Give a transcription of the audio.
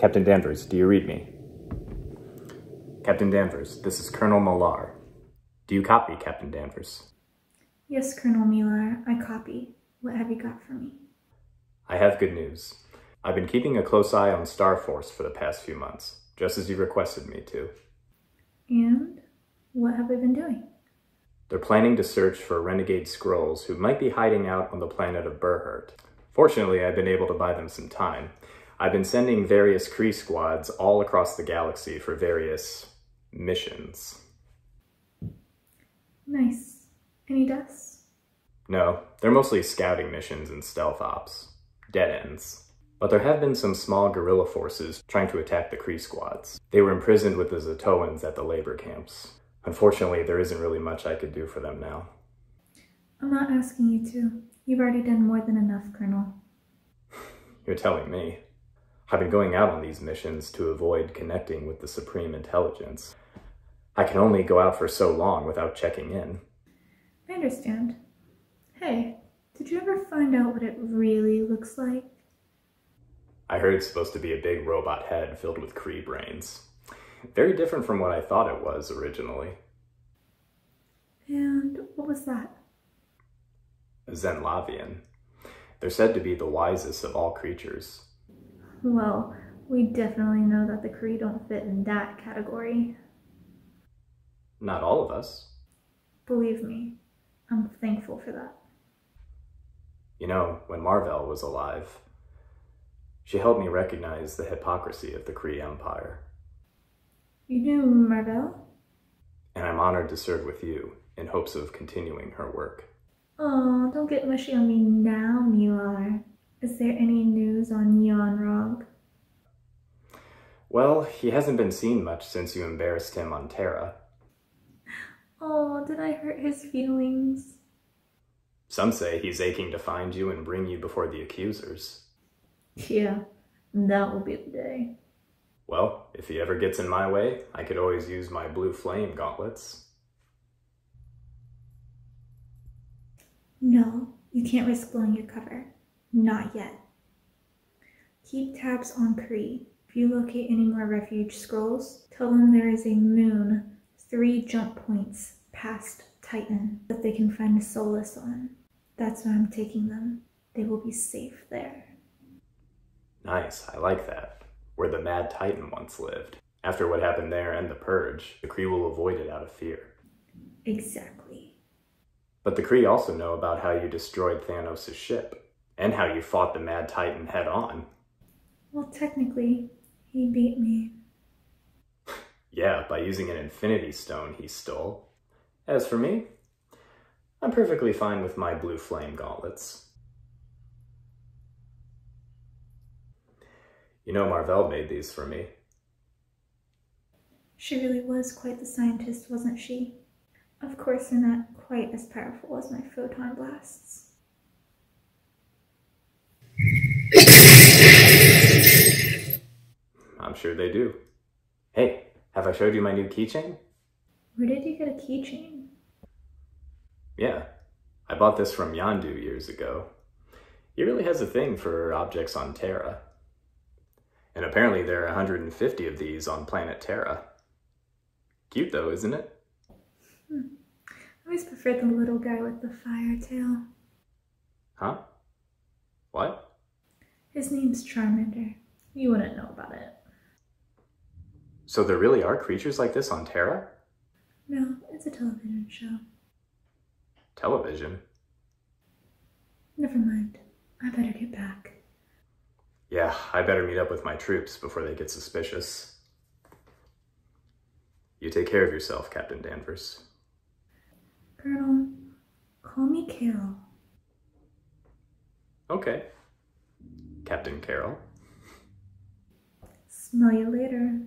Captain Danvers, do you read me? Captain Danvers, this is Colonel Milar. Do you copy, Captain Danvers? Yes, Colonel Milar, I copy. What have you got for me? I have good news. I've been keeping a close eye on Star Force for the past few months, just as you requested me to. And what have they been doing? They're planning to search for renegade Skrulls who might be hiding out on the planet of Burhurt. Fortunately, I've been able to buy them some time. I've been sending various Kree squads all across the galaxy for various missions. Nice. Any deaths? No, they're mostly scouting missions and stealth ops. Dead ends. But there have been some small guerrilla forces trying to attack the Kree squads. They were imprisoned with the Zatoans at the labor camps. Unfortunately, there isn't really much I could do for them now. I'm not asking you to. You've already done more than enough, Colonel. You're telling me. I've been going out on these missions to avoid connecting with the Supreme Intelligence. I can only go out for so long without checking in. I understand. Hey, did you ever find out what it really looks like? I heard it's supposed to be a big robot head filled with Kree brains. Very different from what I thought it was originally. And what was that? Zenlavian. They're said to be the wisest of all creatures. Well, we definitely know that the Kree don't fit in that category. Not all of us. Believe me, I'm thankful for that. You know, when Mar-Vell was alive, she helped me recognize the hypocrisy of the Kree Empire. You knew Mar-Vell? And I'm honored to serve with you in hopes of continuing her work. Oh, don't get mushy on me now, Milar. Is there any news on Yon-Rogg? Well, he hasn't been seen much since you embarrassed him on Terra. Oh, did I hurt his feelings? Some say he's aching to find you and bring you before the accusers. Yeah, that will be the day. Well, if he ever gets in my way, I could always use my blue flame gauntlets. No, you can't risk blowing your cover. Not yet. Keep tabs on Kree. If you locate any more refuge Skrulls, tell them there is a moon three jump points past Titan that they can find solace on. That's where I'm taking them. They will be safe there. Nice, I like that. Where the Mad Titan once lived. After what happened there and the Purge, the Kree will avoid it out of fear. Exactly. But the Kree also know about how you destroyed Thanos' ship, and how you fought the Mad Titan head on. Well, technically, he beat me. yeah, by using an Infinity Stone he stole. As for me, I'm perfectly fine with my blue flame gauntlets. You know Mar-Vell made these for me. She really was quite the scientist, wasn't she? Of course, they're not quite as powerful as my photon blasts. Hey, have I showed you my new keychain? Where did you get a keychain? Yeah, I bought this from Yondu years ago. He really has a thing for objects on Terra. And apparently there are 150 of these on planet Terra. Cute though, isn't it? Hmm. I always preferred the little guy with the fire tail. Huh? What? His name's Charmander. You wouldn't know about it. So there really are creatures like this on Terra? No, it's a television show. Television? Never mind. I better get back. Yeah, I better meet up with my troops before they get suspicious. You take care of yourself, Captain Danvers. Colonel, call me Carol. Okay. Captain Carol. Smell you later.